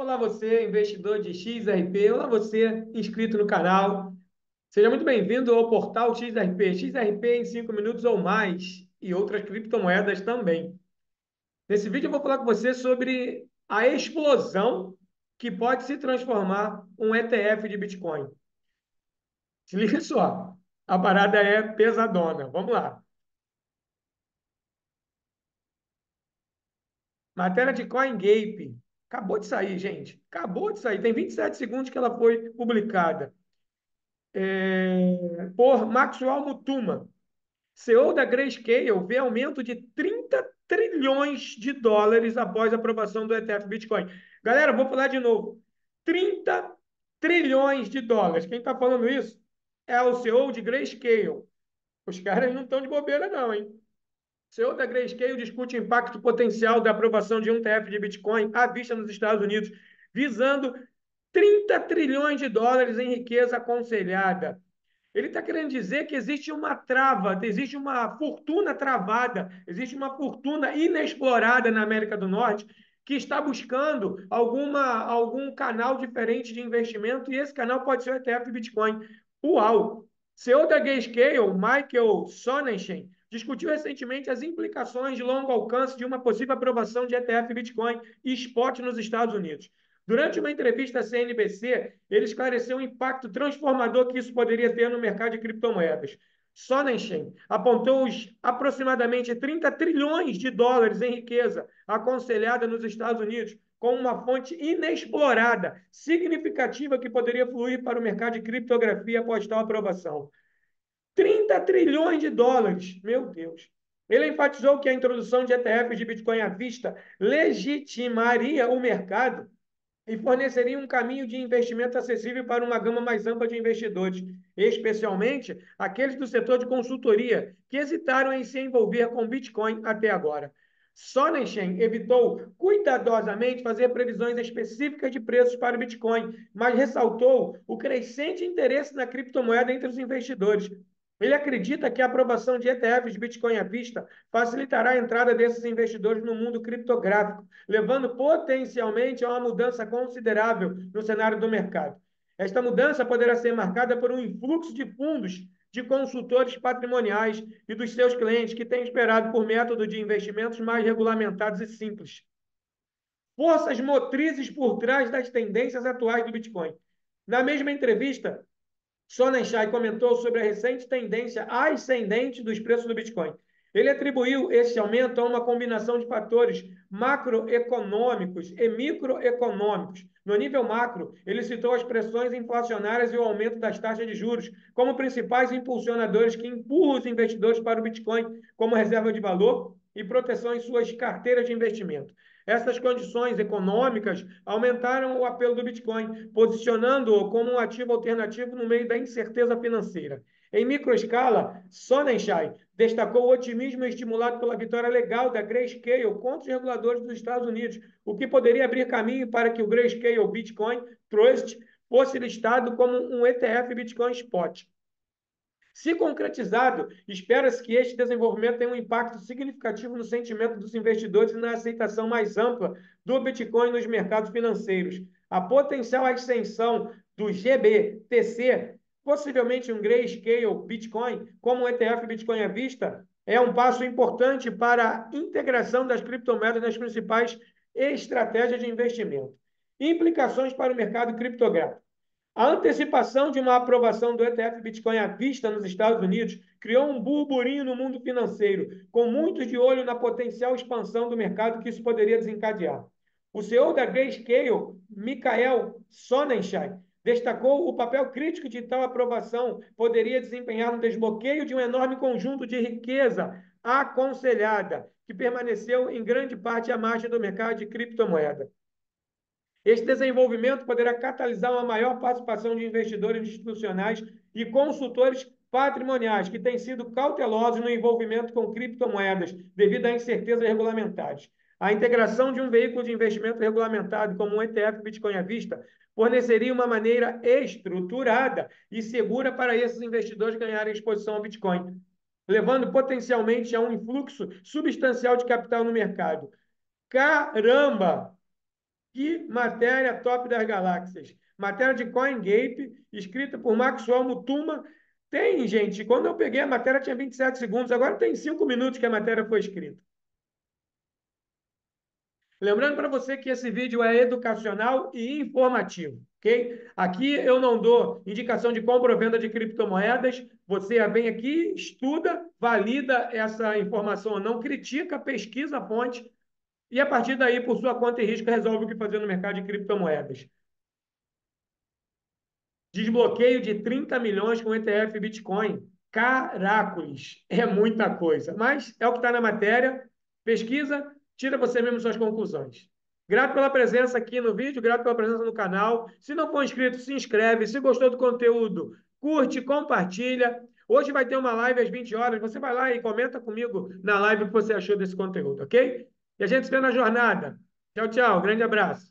Olá você, investidor de XRP. Olá você, inscrito no canal. Seja muito bem-vindo ao portal XRP. XRP em 5 minutos ou mais e outras criptomoedas também. Nesse vídeo eu vou falar com você sobre a explosão que pode se transformar um ETF de Bitcoin. Se liga só, a parada é pesadona. Vamos lá. Matéria de CoinGape. Acabou de sair, gente. Acabou de sair. Tem 27 segundos que ela foi publicada. É... Por Maxwell Mutuma. CEO da Grayscale vê aumento de 30 trilhões de dólares após a aprovação do ETF Bitcoin. Galera, vou falar de novo. 30 trilhões de dólares. Quem está falando isso é o CEO de Grayscale. Os caras não estão de bobeira, não, hein? CEO da Grayscale discute o impacto potencial da aprovação de um TF de Bitcoin à vista nos Estados Unidos, visando 30 trilhões de dólares em riqueza aconselhada. Ele está querendo dizer que existe uma trava, existe uma fortuna travada, existe uma fortuna inexplorada na América do Norte que está buscando alguma, algum canal diferente de investimento e esse canal pode ser o ETF Bitcoin. Uau! CEO da Grayscale, Michael Sonnenschein, discutiu recentemente as implicações de longo alcance de uma possível aprovação de ETF Bitcoin e spot nos Estados Unidos. Durante uma entrevista à CNBC, ele esclareceu o impacto transformador que isso poderia ter no mercado de criptomoedas. Sonnenschein apontou os aproximadamente 30 trilhões de dólares em riqueza aconselhada nos Estados Unidos como uma fonte inexplorada, significativa que poderia fluir para o mercado de criptografia após tal aprovação. 30 trilhões de dólares. Meu Deus. Ele enfatizou que a introdução de ETFs de Bitcoin à vista legitimaria o mercado e forneceria um caminho de investimento acessível para uma gama mais ampla de investidores, especialmente aqueles do setor de consultoria que hesitaram em se envolver com Bitcoin até agora. Sonnenschein evitou cuidadosamente fazer previsões específicas de preços para o Bitcoin, mas ressaltou o crescente interesse na criptomoeda entre os investidores, ele acredita que a aprovação de ETFs Bitcoin à vista facilitará a entrada desses investidores no mundo criptográfico, levando potencialmente a uma mudança considerável no cenário do mercado. Esta mudança poderá ser marcada por um influxo de fundos de consultores patrimoniais e dos seus clientes que têm esperado por método de investimentos mais regulamentados e simples. Forças motrizes por trás das tendências atuais do Bitcoin. Na mesma entrevista, Sonnenschein comentou sobre a recente tendência ascendente dos preços do Bitcoin. Ele atribuiu esse aumento a uma combinação de fatores macroeconômicos e microeconômicos. No nível macro, ele citou as pressões inflacionárias e o aumento das taxas de juros como principais impulsionadores que empurram os investidores para o Bitcoin como reserva de valor e proteção em suas carteiras de investimento. Essas condições econômicas aumentaram o apelo do Bitcoin, posicionando-o como um ativo alternativo no meio da incerteza financeira. Em microescala, Sonnenschein destacou o otimismo estimulado pela vitória legal da Grayscale contra os reguladores dos Estados Unidos, o que poderia abrir caminho para que o Grayscale Bitcoin Trust fosse listado como um ETF Bitcoin Spot. Se concretizado, espera-se que este desenvolvimento tenha um impacto significativo no sentimento dos investidores e na aceitação mais ampla do Bitcoin nos mercados financeiros. A potencial extensão do GBTC, possivelmente um Grayscale Bitcoin, como o ETF Bitcoin à vista, é um passo importante para a integração das criptomoedas nas principais estratégias de investimento. Implicações para o mercado criptográfico. A antecipação de uma aprovação do ETF Bitcoin à vista nos Estados Unidos criou um burburinho no mundo financeiro, com muitos de olho na potencial expansão do mercado que isso poderia desencadear. O CEO da Grayscale, Michael Sonnenschein, destacou o papel crítico de tal aprovação poderia desempenhar no desbloqueio de um enorme conjunto de riqueza aconselhada, que permaneceu em grande parte à margem do mercado de criptomoeda. Este desenvolvimento poderá catalisar uma maior participação de investidores institucionais e consultores patrimoniais que têm sido cautelosos no envolvimento com criptomoedas devido a incertezas regulamentares. A integração de um veículo de investimento regulamentado como um ETF Bitcoin à vista forneceria uma maneira estruturada e segura para esses investidores ganharem exposição ao Bitcoin, levando potencialmente a um influxo substancial de capital no mercado. Caramba! Que matéria top das galáxias. Matéria de CoinGape, escrita por Maxwell Mutuma. Tem, gente, quando eu peguei a matéria tinha 27 segundos, agora tem 5 minutos que a matéria foi escrita. Lembrando para você que esse vídeo é educacional e informativo, ok? Aqui eu não dou indicação de compra ou venda de criptomoedas. Você vem aqui, estuda, valida essa informação ou não, critica, pesquisa a fonte e a partir daí, por sua conta e risco, resolve o que fazer no mercado de criptomoedas. Desbloqueio de 30 milhões com ETF Bitcoin. Caracoles, é muita coisa. Mas é o que está na matéria. Pesquisa, tira você mesmo suas conclusões. Grato pela presença aqui no vídeo, grato pela presença no canal. Se não for inscrito, se inscreve. Se gostou do conteúdo, curte, compartilha. Hoje vai ter uma live às 20 horas. Você vai lá e comenta comigo na live o que você achou desse conteúdo, ok? E a gente se vê na jornada. Tchau, tchau. Grande abraço.